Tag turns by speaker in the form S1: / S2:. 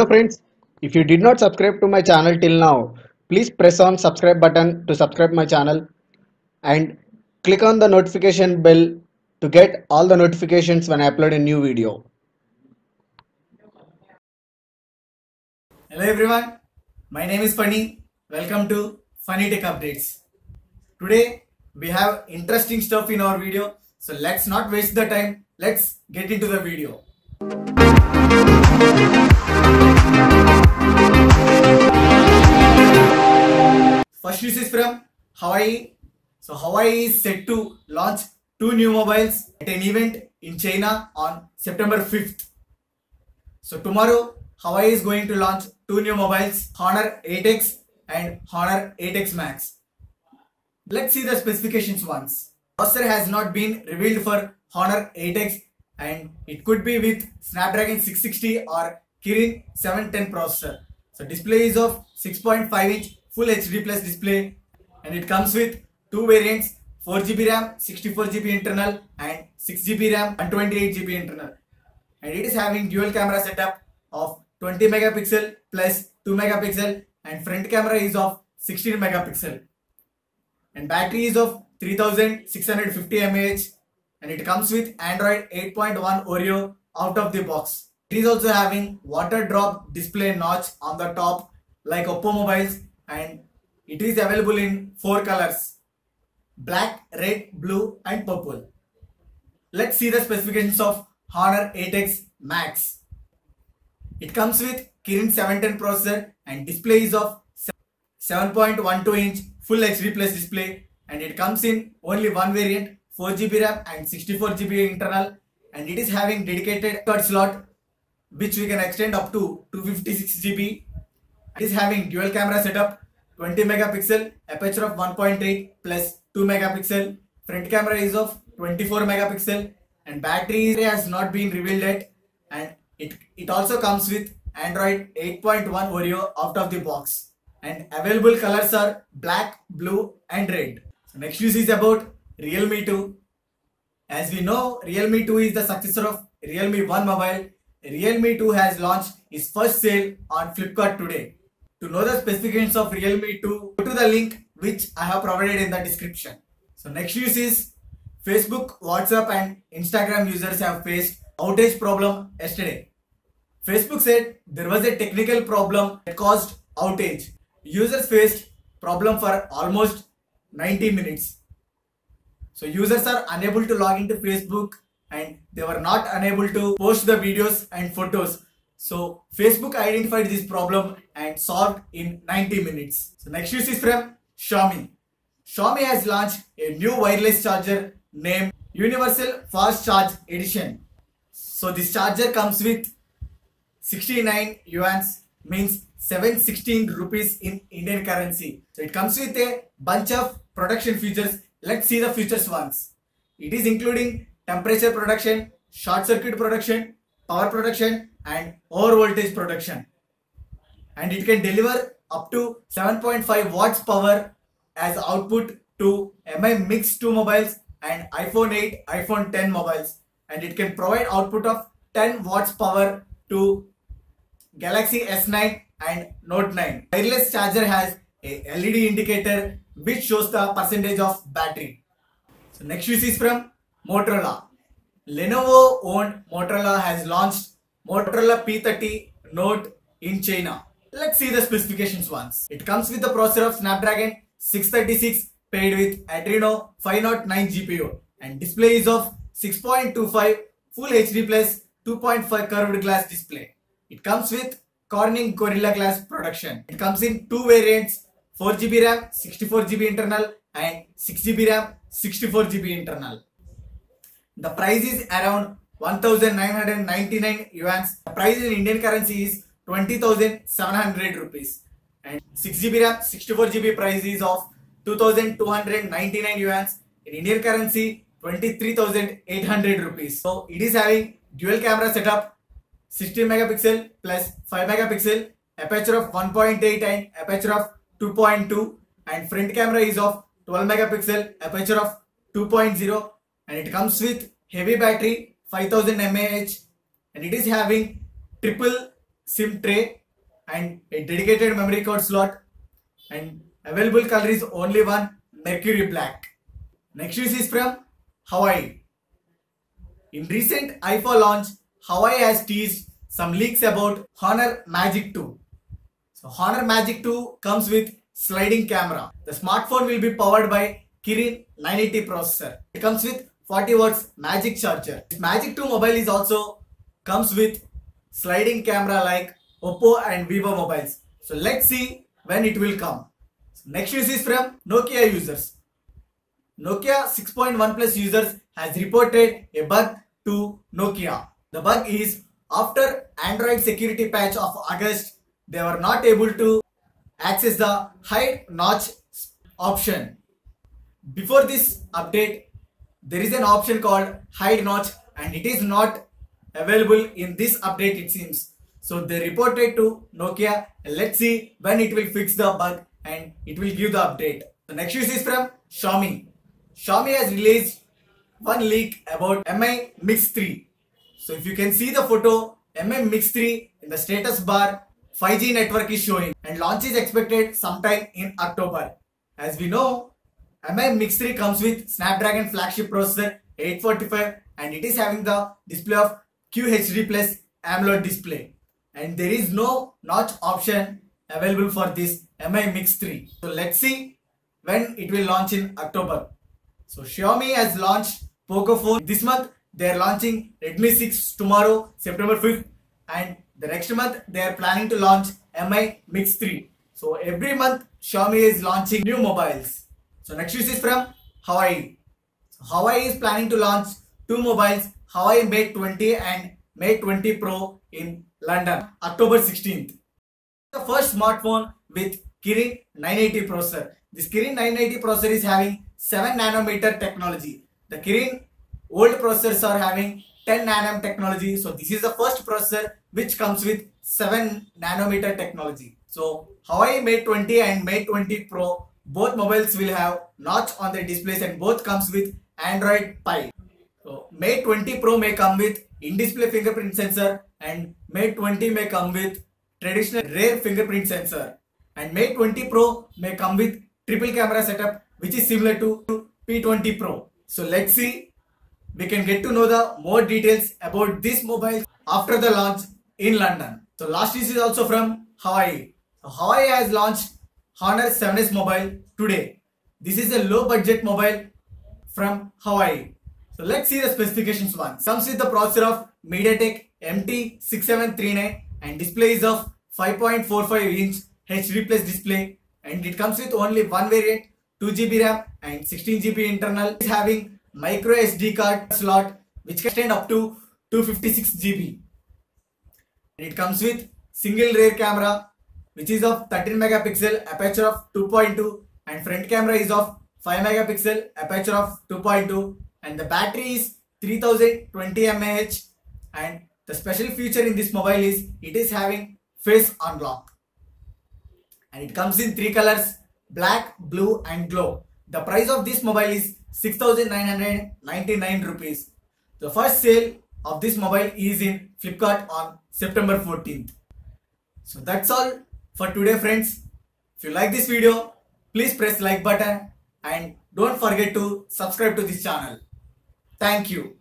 S1: Hello friends, if you did not subscribe to my channel till now, please press on subscribe button to subscribe my channel and click on the notification bell to get all the notifications when I upload a new video.
S2: Hello everyone, my name is Phani. Welcome to Phani Tech Updates. Today we have interesting stuff in our video, so let's not waste the time. Let's get into the video. First news is from Huawei. So Huawei is set to launch two new mobiles at an event in China on September 5th. So tomorrow Huawei is going to launch two new mobiles Honor 8X and Honor 8X Max. Let's see the specifications once. Processor has not been revealed for Honor 8X and it could be with Snapdragon 660 or Kirin 710 processor. So display is of 6.5 inch full HD plus display and it comes with two variants 4GB RAM, 64GB internal and 6GB RAM and 28GB internal. And it is having dual camera setup of 20 megapixel plus 2 megapixel and front camera is of 16 megapixel. And battery is of 3650 mAh and it comes with Android 8.1 Oreo out of the box. It is also having water drop display notch on the top like Oppo mobiles and it is available in four colors black, red, blue and purple. Let's see the specifications of Honor 8X Max. It comes with Kirin 710 processor and display is of 7.12 inch full HD plus display and it comes in only one variant 4GB RAM and 64GB internal and it is having dedicated card slot which we can extend up to 256GB. It is having dual camera setup 20 megapixel aperture of 1.8 plus 2 megapixel front camera is of 24 megapixel and battery has not been revealed yet and it, it also comes with Android 8.1 Oreo out of the box and available colors are black, blue and red. So next news is about Realme 2. As we know, Realme 2 is the successor of Realme 1 mobile. Realme 2 has launched its first sale on Flipkart today. To know the specifications of Realme 2, go to the link which I have provided in the description. So next news is Facebook, WhatsApp and Instagram users have faced outage problem yesterday. Facebook said there was a technical problem that caused outage. Users faced problem for almost 90 minutes. So users are unable to log into Facebook and they were not unable to post the videos and photos. So Facebook identified this problem and solved in 90 minutes. So next news is from Xiaomi. Xiaomi has launched a new wireless charger named Universal Fast Charge Edition. So this charger comes with 69 yuan means 716 rupees in Indian currency. So it comes with a bunch of production features. Let's see the features once. It is including temperature production, short circuit production, power production and over voltage production. And it can deliver up to 7.5 watts power as output to MI Mix 2 mobiles and iPhone 8, iPhone 10 mobiles. And it can provide output of 10 watts power to Galaxy S9 and Note 9. Wireless charger has a LED indicator which shows the percentage of battery. So next news is from Motorola. Lenovo owned Motorola has launched Motorola P30 Note in China. Let's see the specifications once. It comes with the processor of Snapdragon 636 paired with Adreno 509 GPU and display is of 6.25 Full HD plus 2.5 curved glass display. It comes with Corning Gorilla Glass production. It comes in two variants 4GB RAM, 64GB internal and 6GB RAM, 64GB internal. The price is around 1999 yuan. The price in Indian currency is 20,700 rupees. And 6GB RAM, 64GB price is of 2,299 yuan. In Indian currency, 23,800 rupees. So it is having dual camera setup 16 megapixel plus 5 megapixel aperture of 1.8 and aperture of 2.2 and front camera is of 12 megapixel aperture of 2.0 and it comes with heavy battery 5000 mAh and it is having triple SIM tray and a dedicated memory card slot and available color is only one Mercury Black. Next news is from Huawei. In recent iPhone launch, Huawei has teased some leaks about Honor Magic 2. So Honor Magic 2 comes with sliding camera. The smartphone will be powered by Kirin 980 processor. It comes with 40 watts magic charger. This Magic 2 mobile is also comes with sliding camera like Oppo and Vivo mobiles. So let's see when it will come. Next news is from Nokia users. Nokia 6.1 Plus users has reported a bug to Nokia. The bug is after Android security patch of August, they were not able to access the hide notch option. Before this update, there is an option called hide notch and it is not available in this update it seems. So they reported to Nokia. And let's see when it will fix the bug and it will give the update. The next news is from Xiaomi. Xiaomi has released one leak about Mi Mix 3. So if you can see the photo, Mi Mix 3 in the status bar, 5G network is showing and launch is expected sometime in October. As we know, Mi Mix 3 comes with Snapdragon flagship processor 845 and it is having the display of QHD plus AMOLED display and there is no notch option available for this Mi Mix 3. So let's see when it will launch in October. So Xiaomi has launched Poco phone this month. They are launching Redmi 6 tomorrow, September 5th, and the next month they are planning to launch Mi Mix 3. So every month Xiaomi is launching new mobiles. So next news is from Huawei. Huawei is planning to launch two mobiles, Huawei Mate 20 and Mate 20 Pro in London, October 16th. The first smartphone with Kirin 980 processor. This Kirin 980 processor is having 7 nanometer technology. The Kirin old processors are having 10 nanometer technology. So this is the first processor which comes with 7 nanometer technology. So Huawei Mate 20 and Mate 20 Pro both mobiles will have notch on their displays and both comes with Android Pie. So Mate 20 Pro may come with in-display fingerprint sensor and Mate 20 may come with traditional rear fingerprint sensor and Mate 20 Pro may come with triple camera setup which is similar to P20 Pro. So let's see we can get to know the more details about this mobile after the launch in London. So last news is also from Huawei. So Huawei has launched Honor 7S mobile today. This is a low budget mobile from Huawei. So let's see the specifications one. Comes with the processor of MediaTek MT6739 and display is of 5.45 inch HD plus display and it comes with only one variant 2GB RAM and 16GB internal. Is having micro SD card slot which can stand up to 256GB. And it comes with single rear camera which is of 13 megapixel aperture of 2.2 and front camera is of 5 megapixel aperture of 2.2 and the battery is 3020 mAh and the special feature in this mobile is it is having face unlock and it comes in three colors black blue and glow. The price of this mobile is 6999 rupees. The first sale of this mobile is in flipkart on september 14th so that's all for today friends if you like this video please press like button and don't forget to subscribe to this channel. Thank you